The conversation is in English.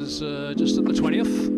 is uh, just at the 20th.